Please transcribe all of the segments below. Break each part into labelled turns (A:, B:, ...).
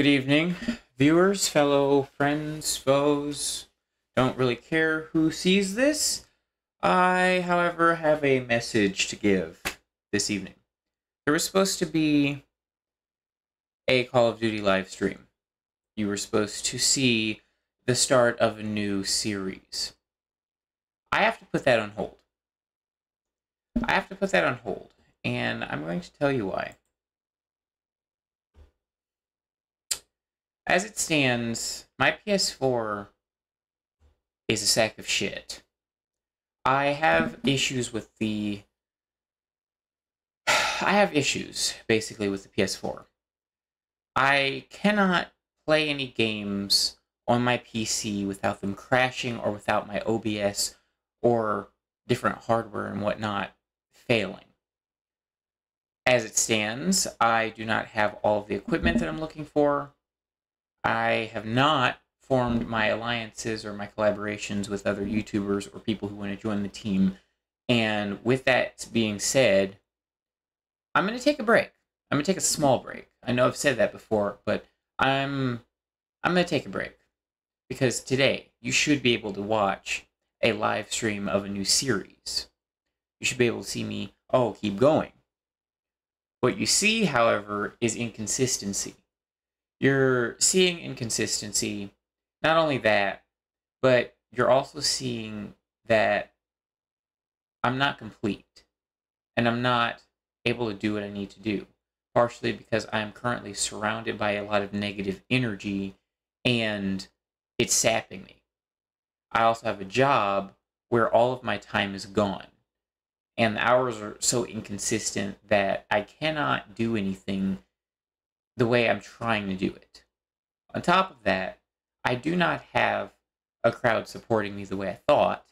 A: Good evening, viewers, fellow friends, foes. Don't really care who sees this. I, however, have a message to give this evening. There was supposed to be a Call of Duty live stream. You were supposed to see the start of a new series. I have to put that on hold. I have to put that on hold, and I'm going to tell you why. As it stands, my PS4 is a sack of shit. I have issues with the. I have issues, basically, with the PS4. I cannot play any games on my PC without them crashing or without my OBS or different hardware and whatnot failing. As it stands, I do not have all the equipment that I'm looking for. I have not formed my alliances or my collaborations with other YouTubers or people who want to join the team. And with that being said, I'm going to take a break. I'm going to take a small break. I know I've said that before, but I'm I'm going to take a break because today you should be able to watch a live stream of a new series. You should be able to see me, oh, keep going. What you see, however, is inconsistency. You're seeing inconsistency. Not only that, but you're also seeing that I'm not complete and I'm not able to do what I need to do. Partially because I'm currently surrounded by a lot of negative energy and it's sapping me. I also have a job where all of my time is gone. And the hours are so inconsistent that I cannot do anything the way I'm trying to do it. On top of that, I do not have a crowd supporting me the way I thought.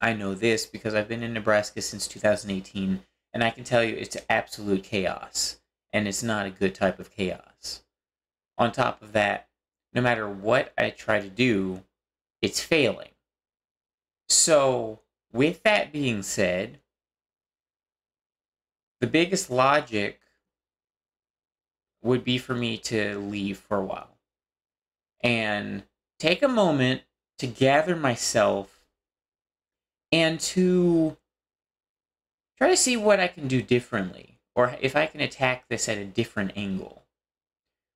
A: I know this because I've been in Nebraska since 2018, and I can tell you it's absolute chaos, and it's not a good type of chaos. On top of that, no matter what I try to do, it's failing. So, with that being said, the biggest logic would be for me to leave for a while and take a moment to gather myself and to try to see what I can do differently or if I can attack this at a different angle.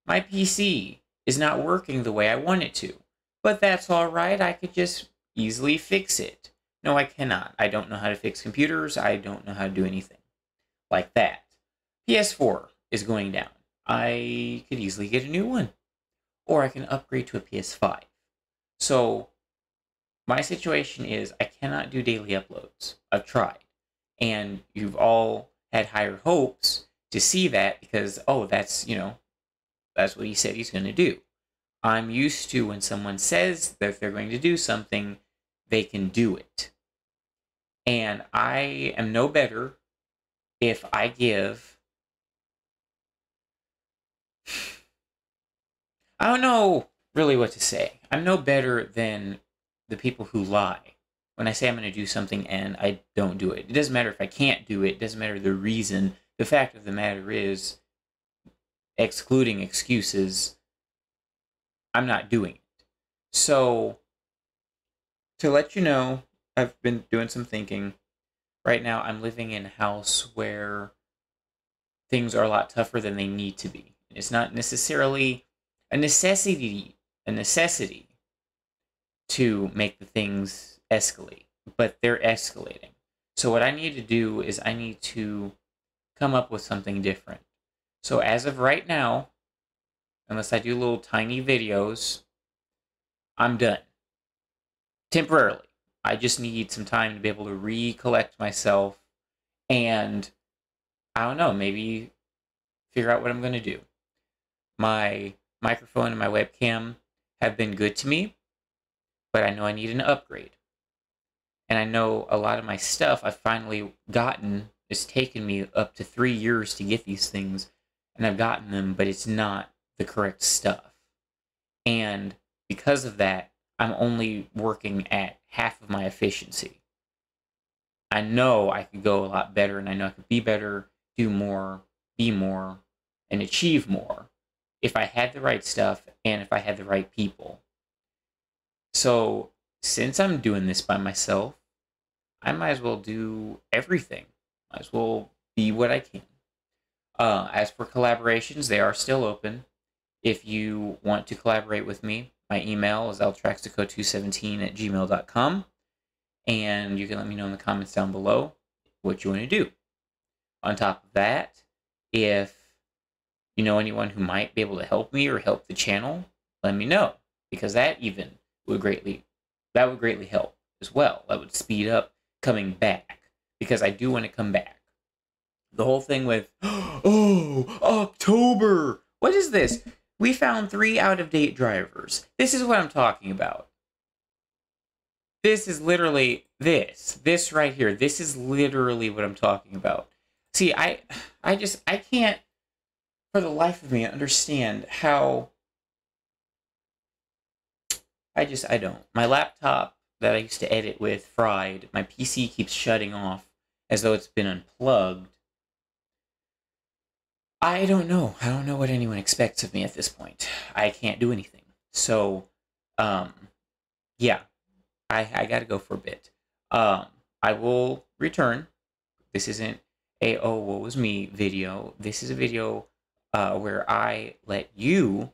A: My PC is not working the way I want it to, but that's all right. I could just easily fix it. No, I cannot. I don't know how to fix computers. I don't know how to do anything like that. PS4 is going down. I could easily get a new one. Or I can upgrade to a PS5. So, my situation is I cannot do daily uploads. I've tried. And you've all had higher hopes to see that because, oh, that's, you know, that's what he said he's going to do. I'm used to when someone says that they're going to do something, they can do it. And I am no better if I give I don't know really what to say. I'm no better than the people who lie. When I say I'm going to do something and I don't do it, it doesn't matter if I can't do it, it doesn't matter the reason. The fact of the matter is, excluding excuses, I'm not doing it. So, to let you know, I've been doing some thinking. Right now, I'm living in a house where things are a lot tougher than they need to be. It's not necessarily a necessity a necessity to make the things escalate, but they're escalating. So what I need to do is I need to come up with something different. So as of right now, unless I do little tiny videos, I'm done. Temporarily. I just need some time to be able to recollect myself and I don't know, maybe figure out what I'm going to do. My microphone and my webcam have been good to me, but I know I need an upgrade. And I know a lot of my stuff I've finally gotten. It's taken me up to three years to get these things, and I've gotten them, but it's not the correct stuff. And because of that, I'm only working at half of my efficiency. I know I could go a lot better, and I know I could be better, do more, be more, and achieve more if I had the right stuff and if I had the right people. So, since I'm doing this by myself, I might as well do everything. Might as well be what I can. Uh, as for collaborations, they are still open. If you want to collaborate with me, my email is altraxico217 at gmail.com. And you can let me know in the comments down below what you want to do. On top of that, if you know anyone who might be able to help me or help the channel, let me know. Because that even would greatly that would greatly help as well. That would speed up coming back. Because I do want to come back. The whole thing with oh October. What is this? We found three out of date drivers. This is what I'm talking about. This is literally this. This right here. This is literally what I'm talking about. See, I I just I can't for the life of me understand how I just I don't. My laptop that I used to edit with fried. My PC keeps shutting off as though it's been unplugged. I don't know. I don't know what anyone expects of me at this point. I can't do anything. So, um, yeah, I I got to go for a bit. Um, I will return. This isn't a oh what was me video. This is a video uh, where I let you,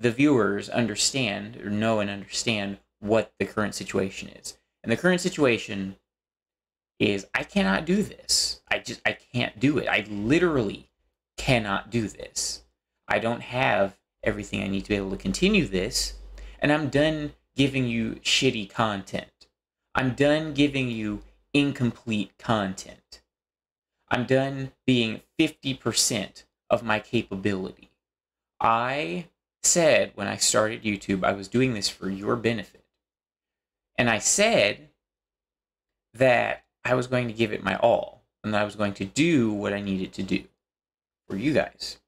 A: the viewers, understand or know and understand what the current situation is. And the current situation is I cannot do this. I just I can't do it. I literally cannot do this. I don't have everything I need to be able to continue this, and I'm done giving you shitty content. I'm done giving you incomplete content. I'm done being 50% of my capability. I said when I started YouTube, I was doing this for your benefit. And I said that I was going to give it my all and that I was going to do what I needed to do for you guys.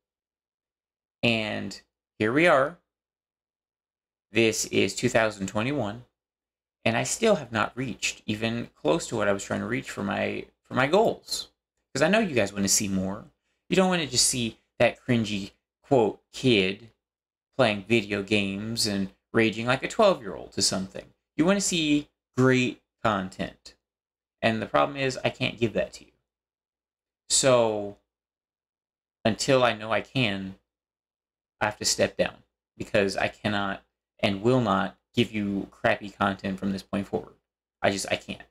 A: And here we are. This is 2021 and I still have not reached even close to what I was trying to reach for my for my goals. Because I know you guys want to see more. You don't want to just see that cringy quote kid playing video games and raging like a 12 year old to something. You want to see great content. And the problem is, I can't give that to you. So until I know I can, I have to step down because I cannot and will not give you crappy content from this point forward. I just I can't.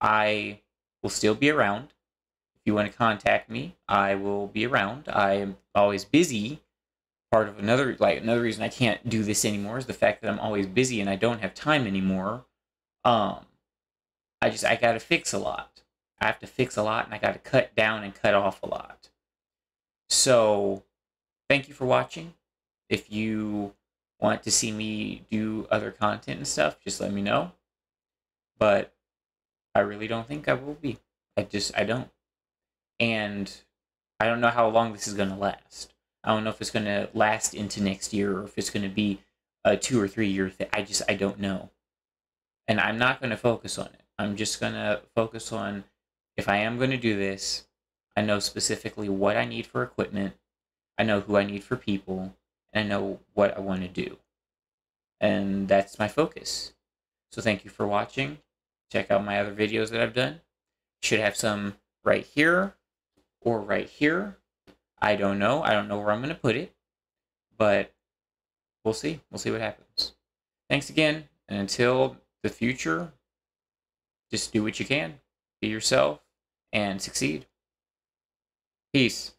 A: I will still be around. You want to contact me, I will be around. I am always busy. Part of another like another reason I can't do this anymore is the fact that I'm always busy and I don't have time anymore. Um I just I got to fix a lot. I have to fix a lot and I got to cut down and cut off a lot. So, thank you for watching. If you want to see me do other content and stuff, just let me know. But I really don't think I will be. I just, I don't. And I don't know how long this is going to last. I don't know if it's going to last into next year or if it's going to be a two or three year thing. I just, I don't know. And I'm not going to focus on it. I'm just going to focus on if I am going to do this, I know specifically what I need for equipment. I know who I need for people and I know what I want to do. And that's my focus. So thank you for watching. Check out my other videos that I've done. Should have some right here or right here. I don't know. I don't know where I'm going to put it. But we'll see. We'll see what happens. Thanks again. And until the future, just do what you can. Be yourself and succeed. Peace.